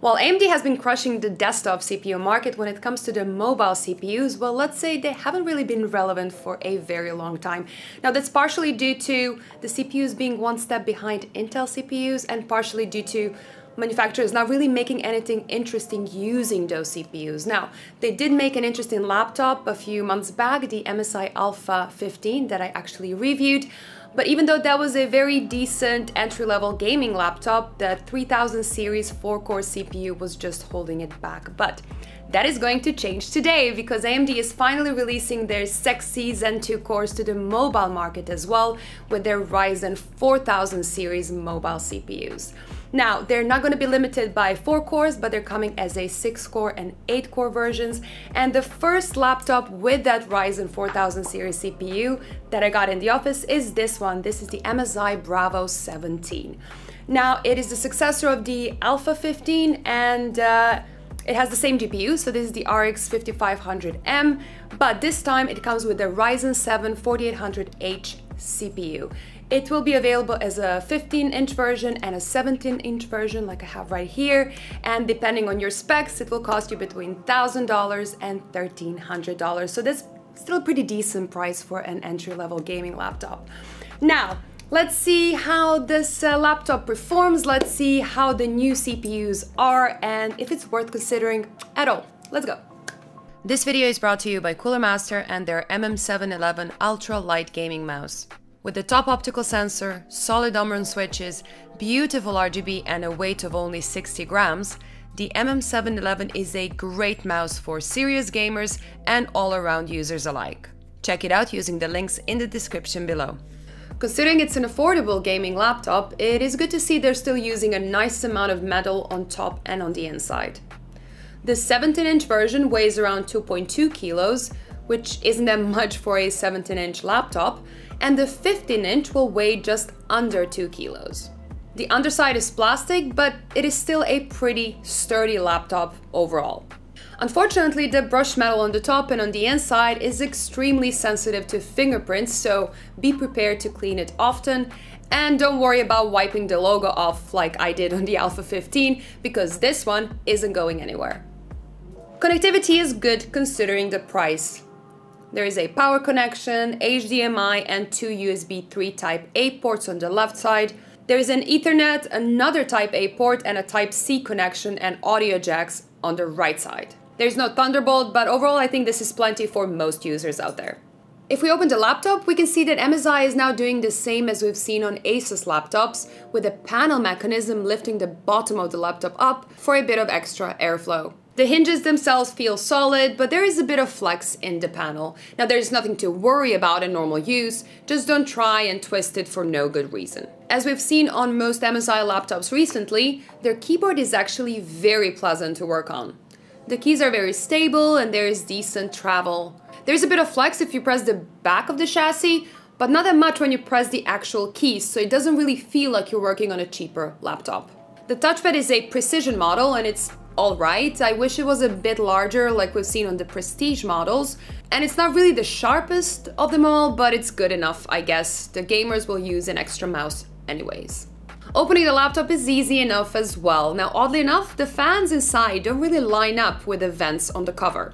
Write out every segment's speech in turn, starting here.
While AMD has been crushing the desktop CPU market when it comes to the mobile CPUs, well, let's say they haven't really been relevant for a very long time. Now, that's partially due to the CPUs being one step behind Intel CPUs and partially due to manufacturers not really making anything interesting using those CPUs. Now, they did make an interesting laptop a few months back, the MSI Alpha 15 that I actually reviewed. But even though that was a very decent entry-level gaming laptop, the 3000 series 4-core CPU was just holding it back. But that is going to change today because AMD is finally releasing their sexy Zen 2 cores to the mobile market as well with their Ryzen 4000 series mobile CPUs. Now, they're not going to be limited by 4 cores, but they're coming as a 6 core and 8 core versions. And the first laptop with that Ryzen 4000 series CPU that I got in the office is this one. This is the MSI Bravo 17. Now, it is the successor of the Alpha 15 and uh, it has the same GPU, so this is the RX 5500M, but this time it comes with the Ryzen 7 4800H CPU. It will be available as a 15 inch version and a 17 inch version like I have right here. And depending on your specs, it will cost you between $1,000 and $1,300. So that's still a pretty decent price for an entry level gaming laptop. Now, Let's see how this uh, laptop performs, let's see how the new CPUs are and if it's worth considering at all. Let's go. This video is brought to you by Cooler Master and their MM711 Ultra Light Gaming Mouse. With the top optical sensor, solid Omron switches, beautiful RGB and a weight of only 60 grams, the MM711 is a great mouse for serious gamers and all-around users alike. Check it out using the links in the description below. Considering it's an affordable gaming laptop, it is good to see they're still using a nice amount of metal on top and on the inside. The 17-inch version weighs around 2.2 kilos, which isn't that much for a 17-inch laptop, and the 15 inch will weigh just under 2 kilos. The underside is plastic, but it is still a pretty sturdy laptop overall. Unfortunately, the brushed metal on the top and on the inside is extremely sensitive to fingerprints, so be prepared to clean it often. And don't worry about wiping the logo off like I did on the Alpha 15, because this one isn't going anywhere. Connectivity is good considering the price. There is a power connection, HDMI and two USB 3 Type A ports on the left side. There is an Ethernet, another Type A port and a Type C connection and audio jacks on the right side. There's no Thunderbolt, but overall I think this is plenty for most users out there. If we open the laptop, we can see that MSI is now doing the same as we've seen on Asus laptops, with a panel mechanism lifting the bottom of the laptop up for a bit of extra airflow. The hinges themselves feel solid, but there is a bit of flex in the panel. Now there's nothing to worry about in normal use, just don't try and twist it for no good reason. As we've seen on most MSI laptops recently, their keyboard is actually very pleasant to work on. The keys are very stable and there is decent travel. There's a bit of flex if you press the back of the chassis, but not that much when you press the actual keys, so it doesn't really feel like you're working on a cheaper laptop. The touchpad is a precision model and it's alright. I wish it was a bit larger like we've seen on the Prestige models. And it's not really the sharpest of them all, but it's good enough, I guess. The gamers will use an extra mouse anyways. Opening the laptop is easy enough as well. Now, oddly enough, the fans inside don't really line up with the vents on the cover.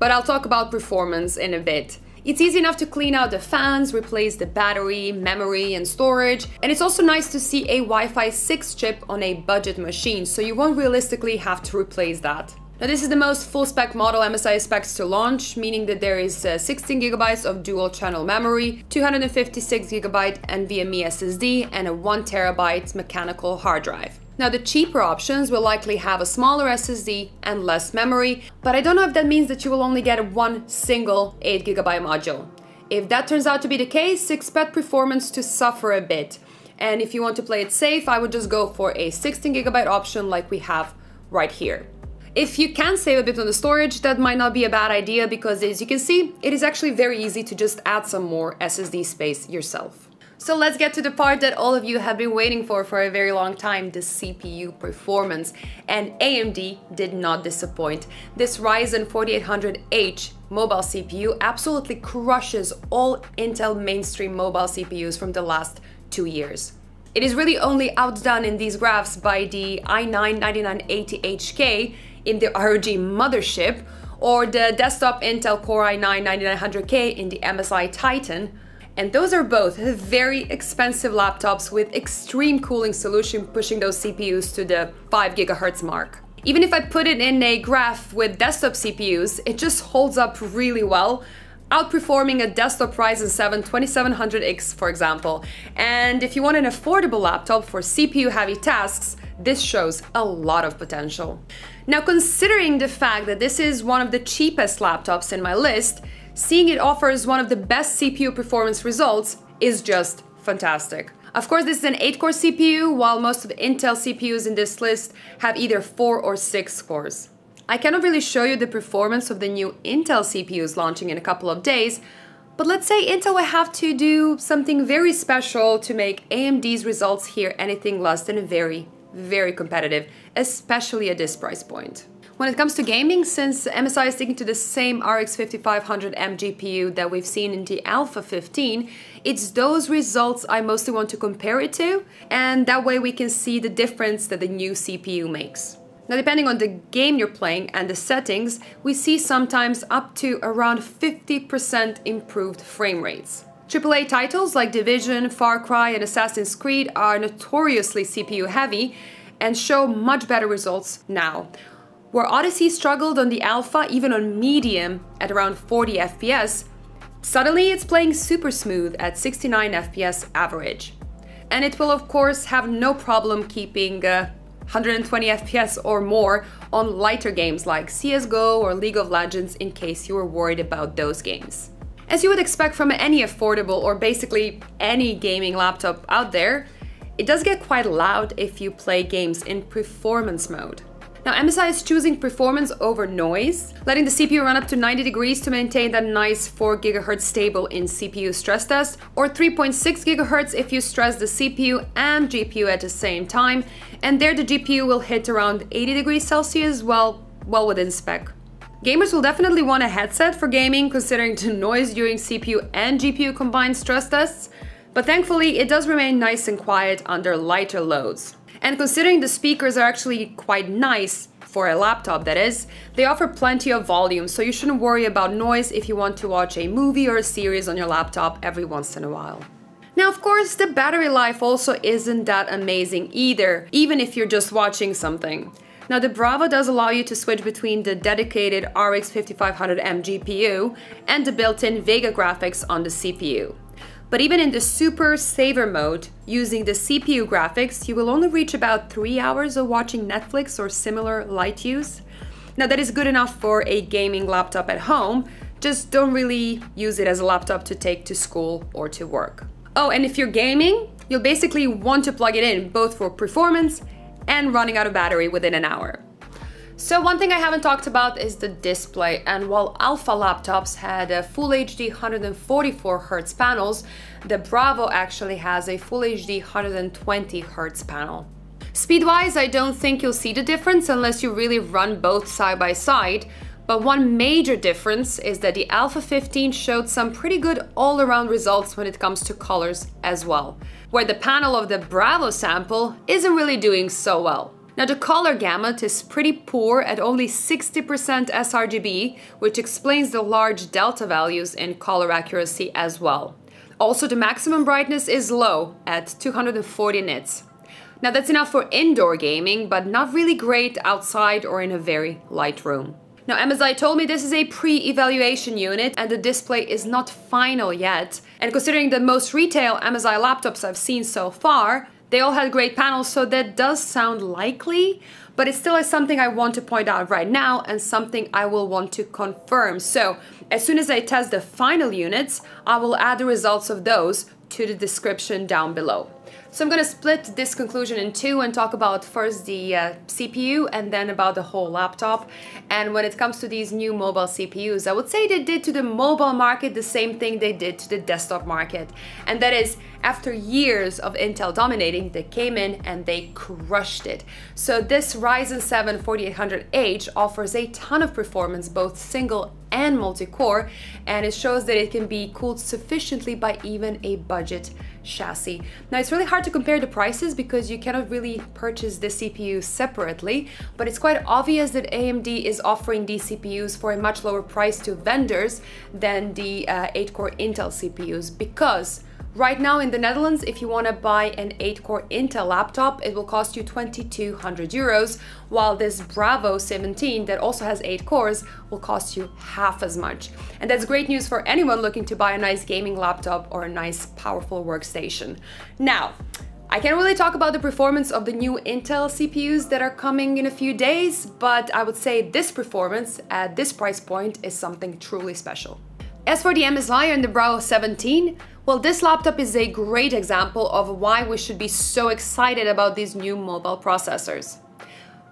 But I'll talk about performance in a bit. It's easy enough to clean out the fans, replace the battery, memory and storage, and it's also nice to see a Wi-Fi 6 chip on a budget machine, so you won't realistically have to replace that. Now this is the most full spec model MSI expects to launch, meaning that there is uh, 16 gigabytes of dual channel memory, 256 gigabyte NVMe SSD, and a 1 terabyte mechanical hard drive. Now the cheaper options will likely have a smaller SSD and less memory, but I don't know if that means that you will only get one single 8GB module. If that turns out to be the case, expect performance to suffer a bit. And if you want to play it safe, I would just go for a 16GB option like we have right here. If you can save a bit on the storage, that might not be a bad idea because as you can see, it is actually very easy to just add some more SSD space yourself. So let's get to the part that all of you have been waiting for for a very long time, the CPU performance. And AMD did not disappoint. This Ryzen 4800H mobile CPU absolutely crushes all Intel mainstream mobile CPUs from the last two years. It is really only outdone in these graphs by the i9-9980HK in the ROG mothership or the desktop Intel Core i9-9900K in the MSI Titan. And those are both very expensive laptops with extreme cooling solution pushing those CPUs to the 5 GHz mark. Even if I put it in a graph with desktop CPUs, it just holds up really well, outperforming a desktop Ryzen 7 2700X, for example. And if you want an affordable laptop for CPU-heavy tasks, this shows a lot of potential. Now, considering the fact that this is one of the cheapest laptops in my list, seeing it offers one of the best CPU performance results is just fantastic. Of course, this is an 8-core CPU, while most of Intel CPUs in this list have either 4 or 6 cores. I cannot really show you the performance of the new Intel CPUs launching in a couple of days, but let's say Intel will have to do something very special to make AMD's results here anything less than a very, very competitive, especially at this price point. When it comes to gaming, since MSI is sticking to the same RX 5500M GPU that we've seen in the Alpha 15, it's those results I mostly want to compare it to, and that way we can see the difference that the new CPU makes. Now, depending on the game you're playing and the settings, we see sometimes up to around 50% improved frame rates. AAA titles like Division, Far Cry, and Assassin's Creed are notoriously CPU heavy and show much better results now. Where Odyssey struggled on the alpha, even on medium at around 40 FPS, suddenly it's playing super smooth at 69 FPS average. And it will of course have no problem keeping uh, 120 FPS or more on lighter games like CSGO or League of Legends in case you were worried about those games. As you would expect from any affordable or basically any gaming laptop out there, it does get quite loud if you play games in performance mode. Now MSI is choosing performance over noise, letting the CPU run up to 90 degrees to maintain that nice 4 GHz stable in CPU stress test, or 3.6 GHz if you stress the CPU and GPU at the same time, and there the GPU will hit around 80 degrees Celsius, well, well within spec. Gamers will definitely want a headset for gaming considering the noise during CPU and GPU combined stress tests, but thankfully it does remain nice and quiet under lighter loads. And considering the speakers are actually quite nice, for a laptop that is, they offer plenty of volume, so you shouldn't worry about noise if you want to watch a movie or a series on your laptop every once in a while. Now, of course, the battery life also isn't that amazing either, even if you're just watching something. Now, the Bravo does allow you to switch between the dedicated RX 5500M GPU and the built-in Vega graphics on the CPU. But even in the super saver mode, using the CPU graphics, you will only reach about 3 hours of watching Netflix or similar light use. Now that is good enough for a gaming laptop at home, just don't really use it as a laptop to take to school or to work. Oh, and if you're gaming, you'll basically want to plug it in both for performance and running out of battery within an hour. So one thing I haven't talked about is the display and while Alpha laptops had a Full HD 144Hz panels, the Bravo actually has a Full HD 120Hz panel. Speed-wise, I don't think you'll see the difference unless you really run both side by side, but one major difference is that the Alpha 15 showed some pretty good all-around results when it comes to colors as well, where the panel of the Bravo sample isn't really doing so well. Now the color gamut is pretty poor at only 60% sRGB, which explains the large delta values in color accuracy as well. Also the maximum brightness is low at 240 nits. Now that's enough for indoor gaming, but not really great outside or in a very light room. Now MSI told me this is a pre-evaluation unit and the display is not final yet. And considering the most retail MSI laptops I've seen so far, they all had great panels, so that does sound likely, but it still is something I want to point out right now and something I will want to confirm. So as soon as I test the final units, I will add the results of those to the description down below. So I'm gonna split this conclusion in two and talk about first the uh, CPU and then about the whole laptop. And when it comes to these new mobile CPUs, I would say they did to the mobile market the same thing they did to the desktop market. And that is, after years of Intel dominating, they came in and they crushed it. So this Ryzen 7 4800H offers a ton of performance, both single and multi-core, and it shows that it can be cooled sufficiently by even a budget chassis. Now it's really hard to compare the prices because you cannot really purchase the CPU separately, but it's quite obvious that AMD is offering these CPUs for a much lower price to vendors than the 8-core uh, Intel CPUs because Right now in the Netherlands, if you want to buy an 8-core Intel laptop, it will cost you 2200 euros, while this Bravo 17 that also has 8 cores will cost you half as much. And that's great news for anyone looking to buy a nice gaming laptop or a nice powerful workstation. Now, I can't really talk about the performance of the new Intel CPUs that are coming in a few days, but I would say this performance at this price point is something truly special. As for the MSI and the Bravo 17, well, this laptop is a great example of why we should be so excited about these new mobile processors.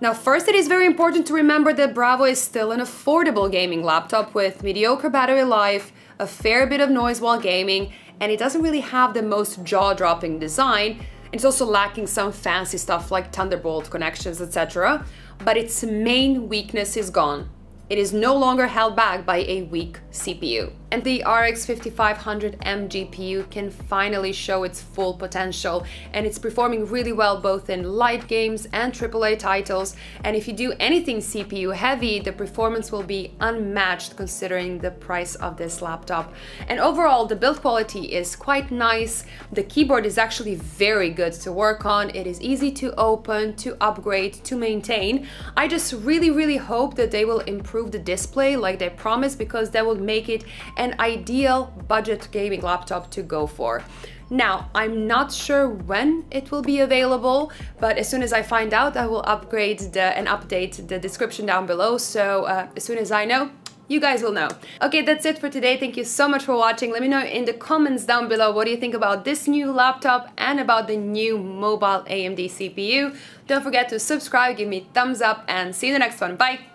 Now, first, it is very important to remember that Bravo is still an affordable gaming laptop with mediocre battery life, a fair bit of noise while gaming, and it doesn't really have the most jaw-dropping design. It's also lacking some fancy stuff like Thunderbolt connections, etc. But its main weakness is gone. It is no longer held back by a weak CPU and the RX 5500M GPU can finally show its full potential. And it's performing really well both in light games and AAA titles. And if you do anything CPU heavy the performance will be unmatched considering the price of this laptop. And overall the build quality is quite nice. The keyboard is actually very good to work on. It is easy to open to upgrade to maintain. I just really really hope that they will improve the display like they promised because that will make it an ideal budget gaming laptop to go for. Now, I'm not sure when it will be available, but as soon as I find out, I will upgrade the, and update the description down below. So uh, as soon as I know, you guys will know. Okay, that's it for today. Thank you so much for watching. Let me know in the comments down below what do you think about this new laptop and about the new mobile AMD CPU. Don't forget to subscribe, give me thumbs up, and see you in the next one. Bye!